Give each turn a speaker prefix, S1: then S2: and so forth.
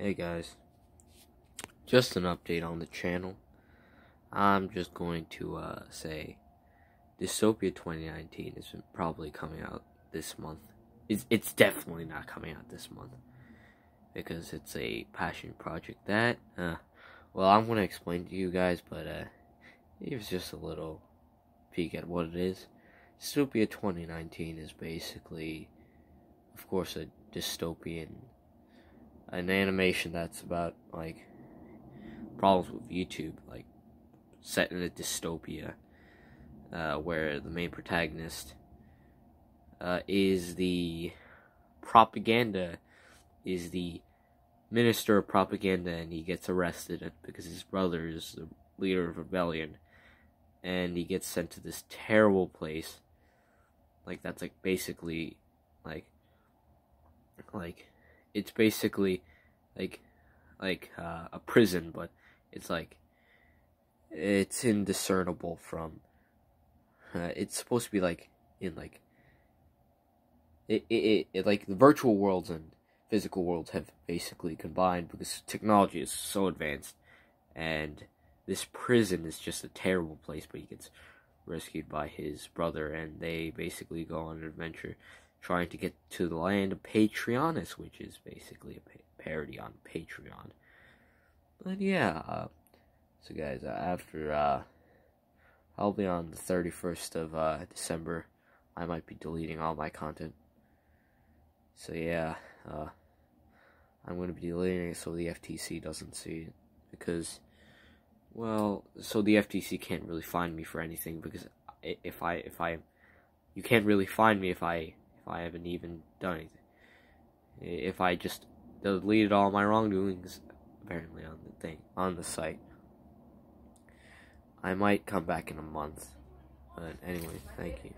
S1: Hey guys, just an update on the channel. I'm just going to uh, say Dystopia 2019 is probably coming out this month. It's, it's definitely not coming out this month because it's a passion project that, uh, well, I'm going to explain to you guys, but uh, just a little peek at what it is. Dystopia 2019 is basically, of course, a dystopian an animation that's about like problems with YouTube, like set in a dystopia, uh, where the main protagonist uh, is the propaganda, is the minister of propaganda, and he gets arrested because his brother is the leader of rebellion, and he gets sent to this terrible place. Like that's like basically like like it's basically like like uh, a prison, but it's like it's indiscernible from. Uh, it's supposed to be like in like it, it, it, it like the virtual worlds and physical worlds have basically combined because technology is so advanced and this prison is just a terrible place but he gets rescued by his brother and they basically go on an adventure trying to get to the land of Patreonis, which is basically a pa parody on Patreon. But yeah, uh, so guys, uh, after uh, probably on the 31st of uh, December, I might be deleting all my content. So yeah, uh, I'm going to be deleting it so the FTC doesn't see it. Because, well, so the FTC can't really find me for anything because if I, if I, you can't really find me if I I haven't even done anything. If I just deleted all my wrongdoings, apparently on the thing on the site, I might come back in a month. But anyway, thank you.